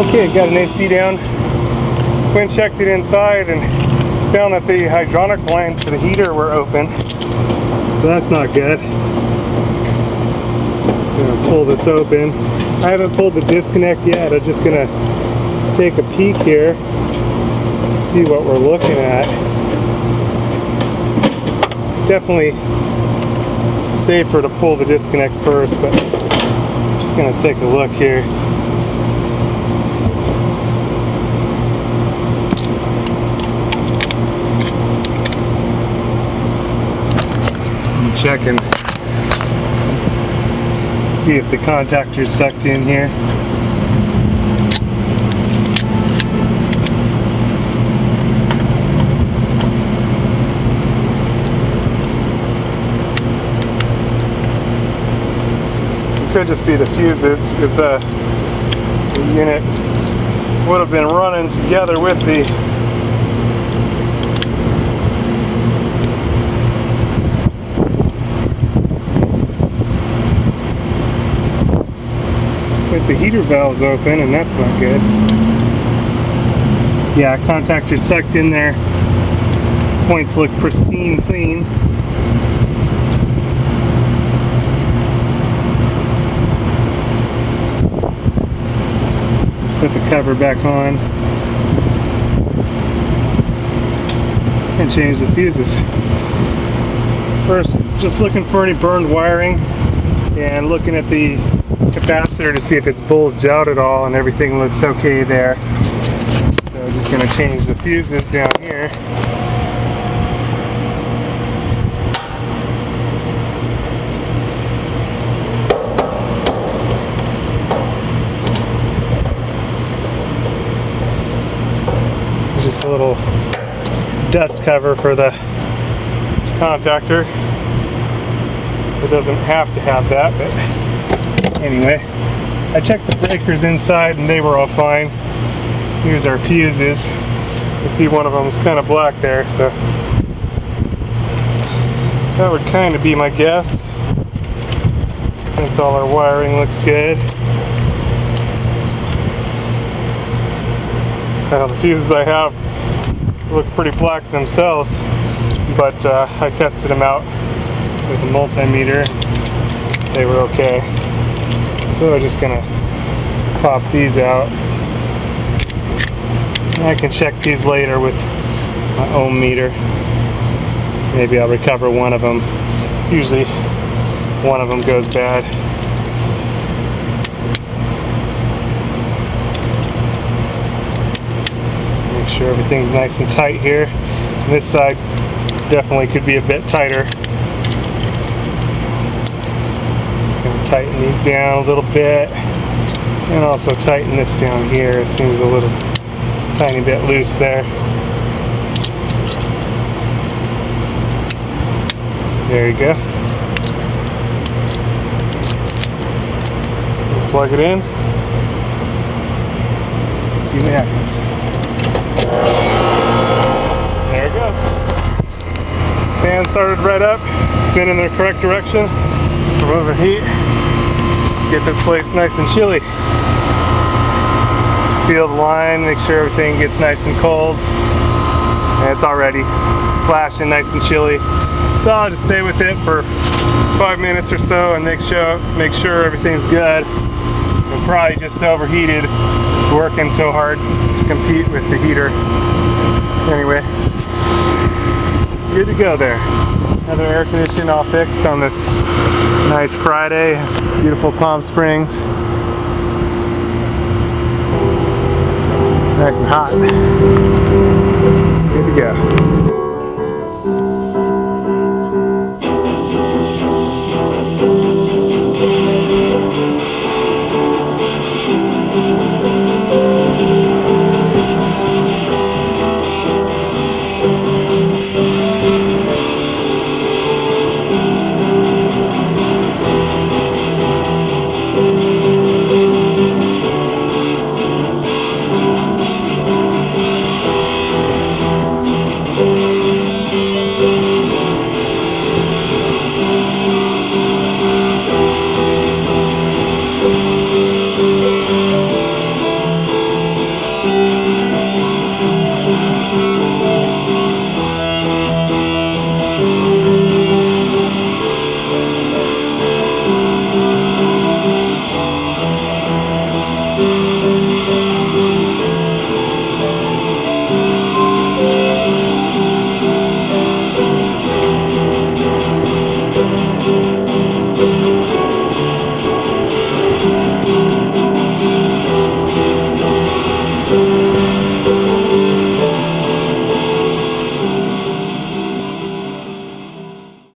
Okay, got an AC down. Went checked it inside and found that the hydronic blinds for the heater were open. So that's not good. Gonna pull this open. I haven't pulled the disconnect yet. I'm just gonna take a peek here, see what we're looking at. It's definitely safer to pull the disconnect first, but I'm just gonna take a look here. Check and see if the contactor is sucked in here. It could just be the fuses because uh, the unit would have been running together with the with the heater valves open and that's not good. Yeah, contactor sucked in there. Points look pristine clean. Put the cover back on. And change the fuses. First, just looking for any burned wiring and looking at the capacitor to see if it's bulged out at all and everything looks okay there. So I'm just going to change the fuses down here. Just a little dust cover for the contactor. It doesn't have to have that, but anyway. I checked the breakers inside and they were all fine. Here's our fuses. You see one of them is kind of black there, so that would kind of be my guess. Since all our wiring looks good. Now the fuses I have look pretty black themselves, but uh, I tested them out with a multimeter. They were okay. So I'm just gonna pop these out. I can check these later with my ohm meter. Maybe I'll recover one of them. It's usually one of them goes bad. Make sure everything's nice and tight here. And this side definitely could be a bit tighter. Just gonna tighten these down a little bit and also tighten this down here. It seems a little tiny bit loose there. There you go. Plug it in. See what happens. There it goes. Fan started right up, spin in the correct direction, remove the heat, get this place nice and chilly. Feel the line, make sure everything gets nice and cold. And it's already flashing nice and chilly. So I'll just stay with it for five minutes or so and make sure make sure everything's good. I'm probably just overheated working so hard to compete with the heater. Anyway, good to go there. Another air conditioning all fixed on this nice Friday, beautiful Palm Springs. Nice and hot. Good to go.